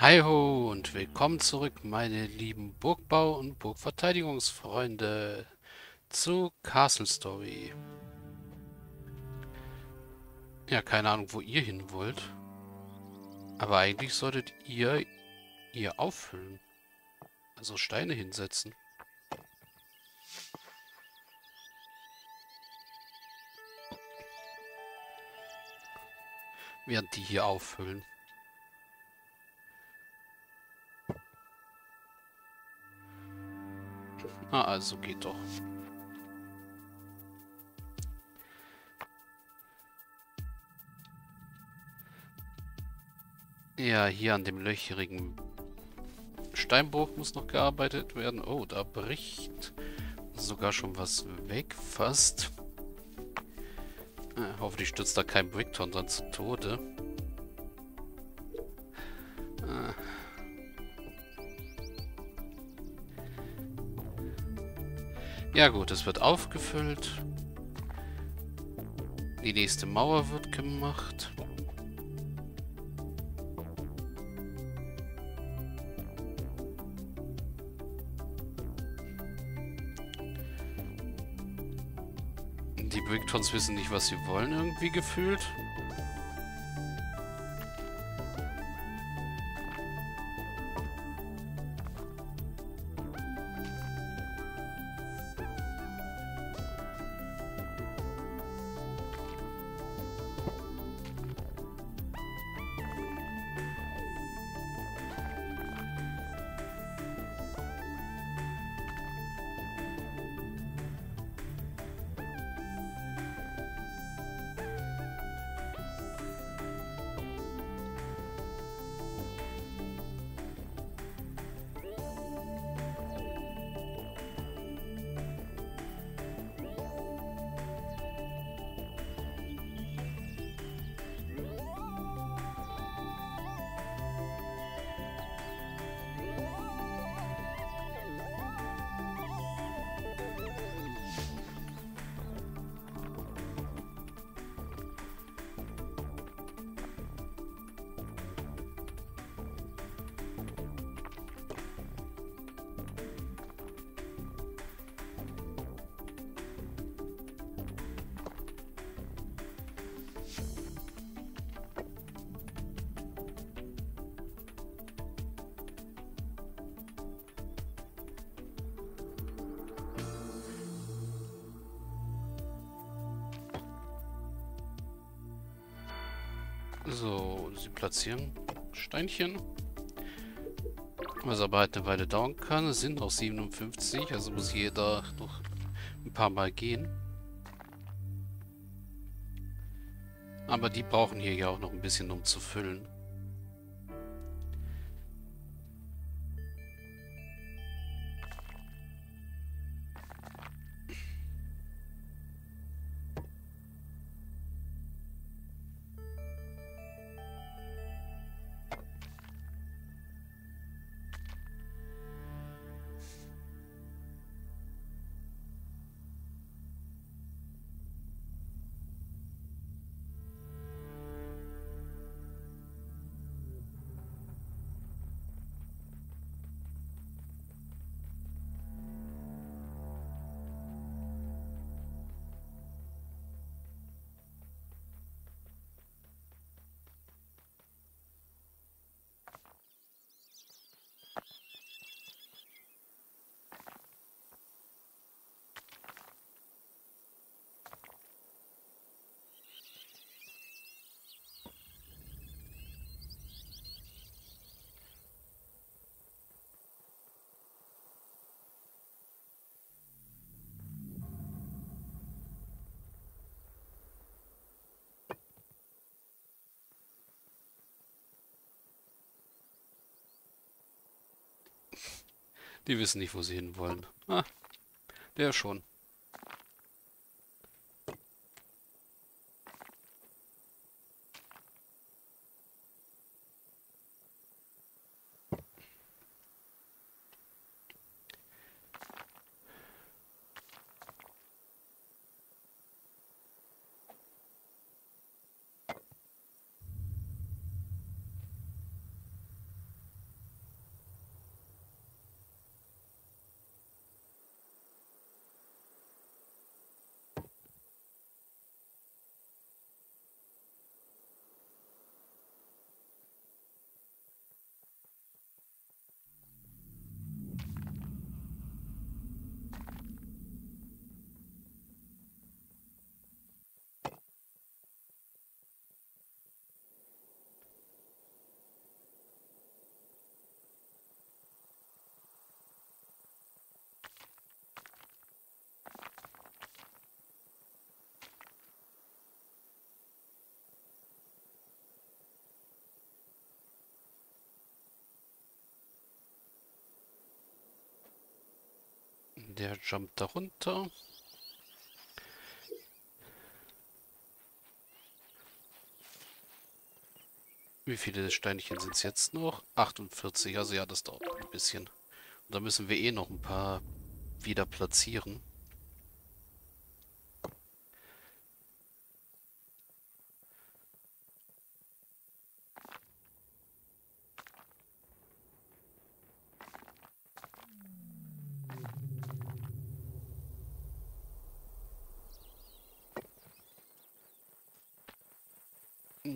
Hi ho und willkommen zurück, meine lieben Burgbau- und Burgverteidigungsfreunde, zu Castle Story. Ja, keine Ahnung, wo ihr hin wollt. Aber eigentlich solltet ihr ihr auffüllen. Also Steine hinsetzen. Während die hier auffüllen. Ah, also geht doch. Ja, hier an dem löcherigen Steinbruch muss noch gearbeitet werden. Oh, da bricht sogar schon was weg, fast. Äh, hoffentlich stürzt da kein Brickton dann zu Tode. Ja gut, es wird aufgefüllt. Die nächste Mauer wird gemacht. Die Bricktons wissen nicht, was sie wollen, irgendwie gefühlt. So, sie platzieren Steinchen. Was aber halt eine Weile dauern kann. Es sind noch 57, also muss jeder noch ein paar Mal gehen. Aber die brauchen hier ja auch noch ein bisschen, um zu füllen. Die wissen nicht, wo sie hinwollen. Ah, der schon. Der jumpt da runter. Wie viele Steinchen sind es jetzt noch? 48, also ja, das dauert ein bisschen. Und da müssen wir eh noch ein paar wieder platzieren.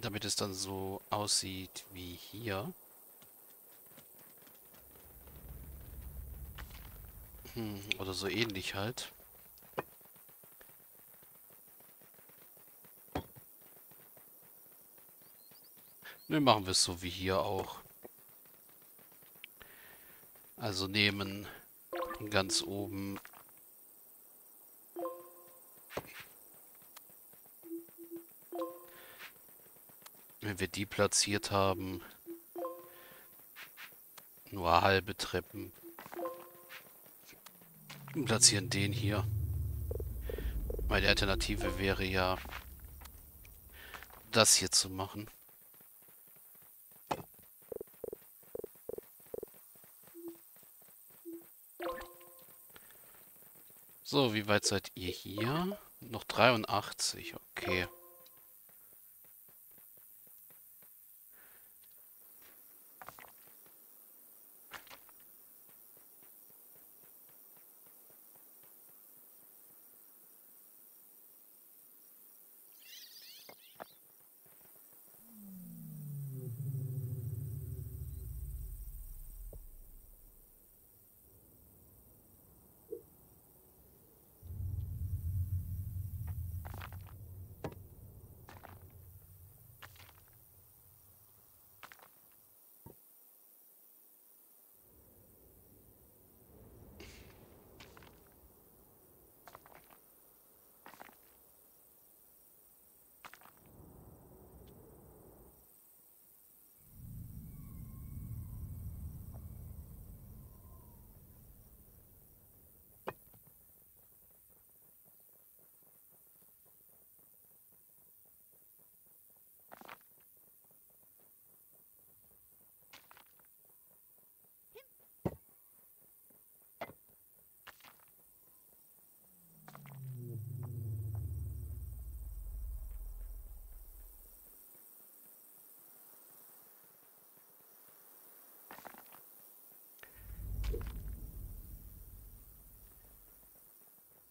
Damit es dann so aussieht wie hier. Hm, oder so ähnlich halt. Ne, machen wir es so wie hier auch. Also nehmen ganz oben wenn wir die platziert haben, nur halbe Treppen platzieren den hier. Weil die Alternative wäre ja, das hier zu machen. So, wie weit seid ihr hier? Noch 83, okay.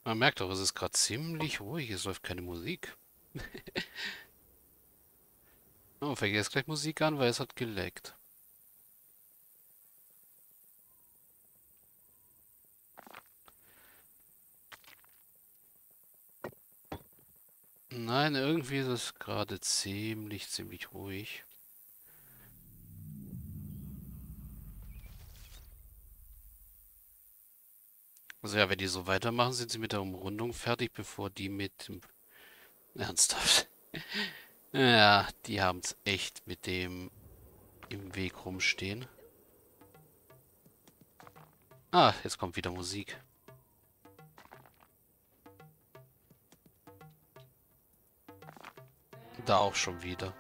Man merkt doch, es ist gerade ziemlich ruhig. Es läuft keine Musik. oh, vergiss gleich Musik an, weil es hat geleckt. Nein, irgendwie ist es gerade ziemlich, ziemlich ruhig. Also ja, wenn die so weitermachen, sind sie mit der Umrundung fertig, bevor die mit dem... Ernsthaft? ja, die haben es echt mit dem im Weg rumstehen. Ah, jetzt kommt wieder Musik. Da auch schon wieder.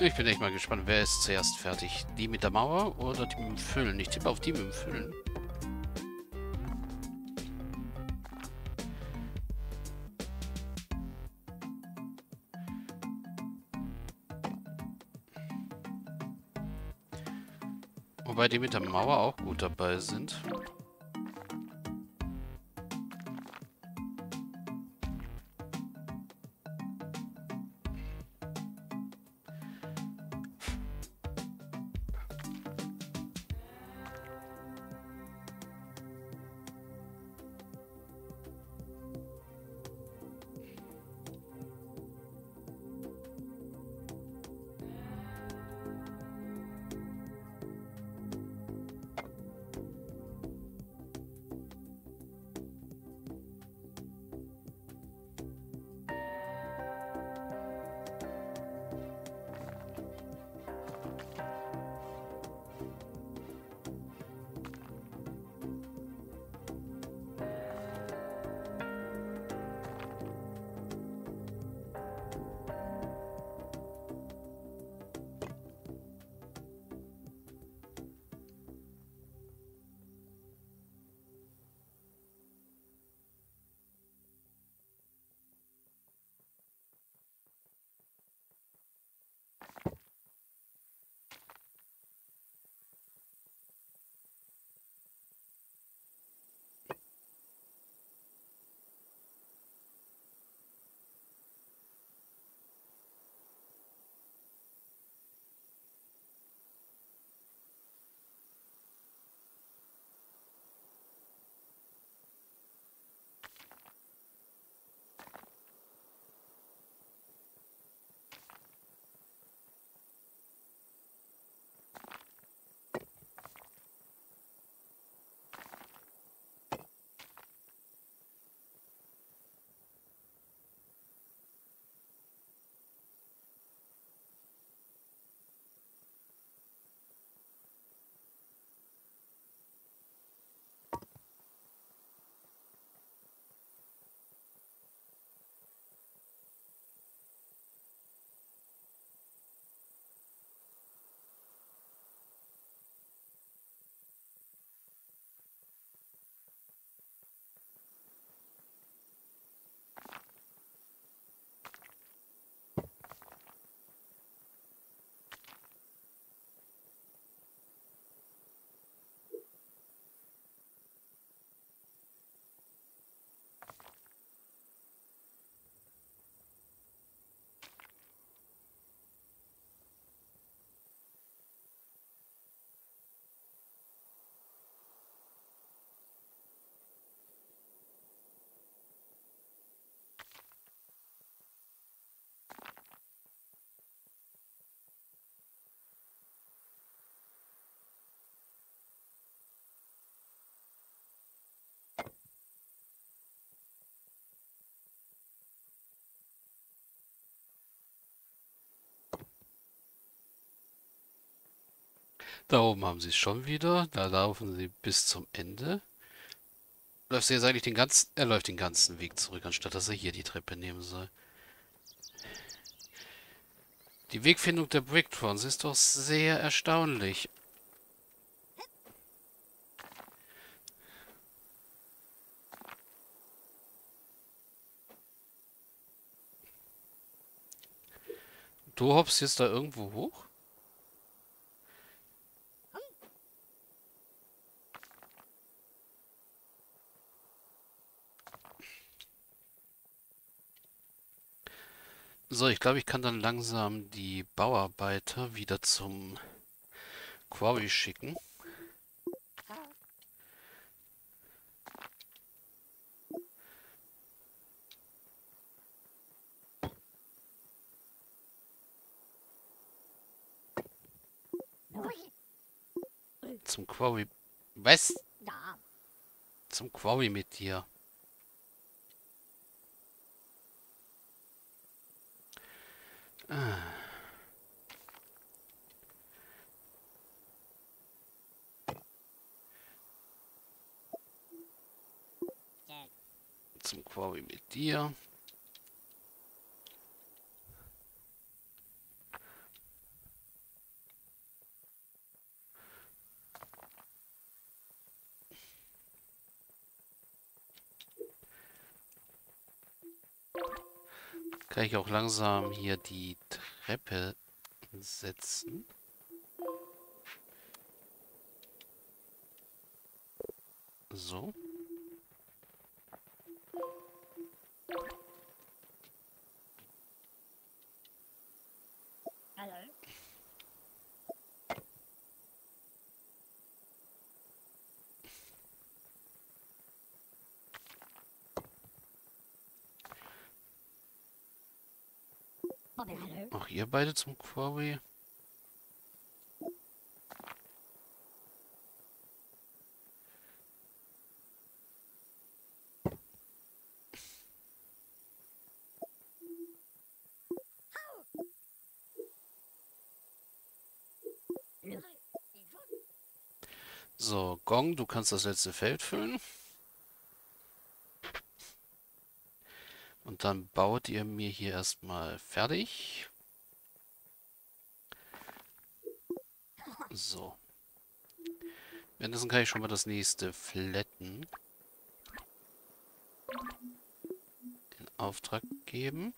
Ich bin echt mal gespannt, wer ist zuerst fertig? Die mit der Mauer oder die mit dem Füllen? Ich tippe auf die mit dem Füllen. Wobei die mit der Mauer auch gut dabei sind. Da oben haben sie es schon wieder. Da laufen sie bis zum Ende. Läuft sie jetzt eigentlich den ganzen... Er läuft den ganzen Weg zurück, anstatt dass er hier die Treppe nehmen soll. Die Wegfindung der Bricktrons ist doch sehr erstaunlich. Du hoppst jetzt da irgendwo hoch? So, ich glaube, ich kann dann langsam die Bauarbeiter wieder zum Quarry schicken. Zum Quarry. Was? Zum Quarry mit dir. Zum Quarry mit dir. Kann ich auch langsam hier die Treppe setzen. So. Auch ihr beide zum Quarry? So, Gong, du kannst das letzte Feld füllen. Und dann baut ihr mir hier erstmal fertig. So. Währenddessen kann ich schon mal das nächste flatten. In Auftrag geben.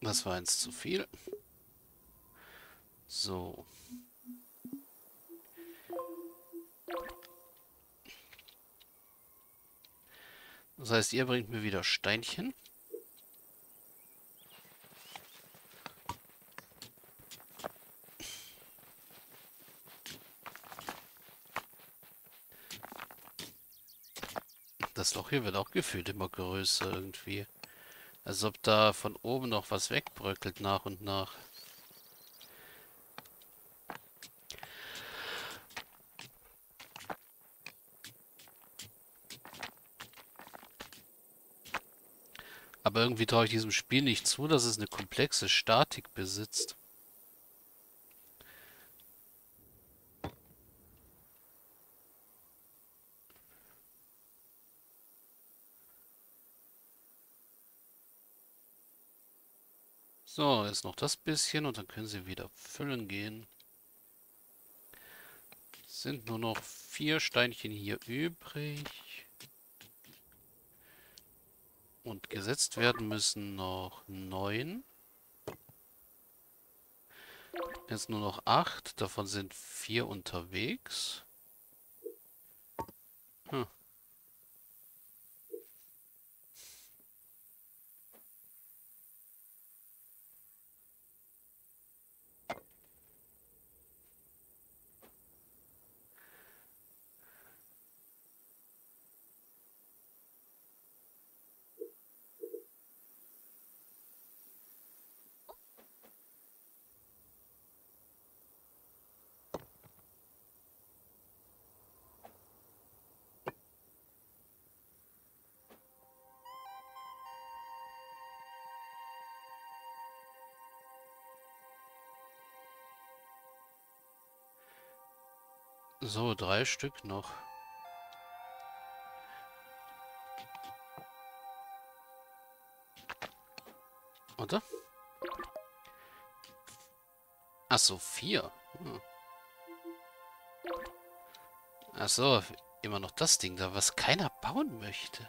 Das war eins zu viel. So. Das heißt, ihr bringt mir wieder Steinchen. Das Loch hier wird auch gefühlt immer größer irgendwie. Als ob da von oben noch was wegbröckelt nach und nach. Aber irgendwie traue ich diesem Spiel nicht zu, dass es eine komplexe Statik besitzt. So, jetzt noch das bisschen und dann können sie wieder füllen gehen. Sind nur noch vier Steinchen hier übrig. Und gesetzt werden müssen noch neun. Jetzt nur noch acht, davon sind vier unterwegs. So, drei Stück noch. Oder? Ach so, vier. Hm. Ach so, immer noch das Ding da, was keiner bauen möchte.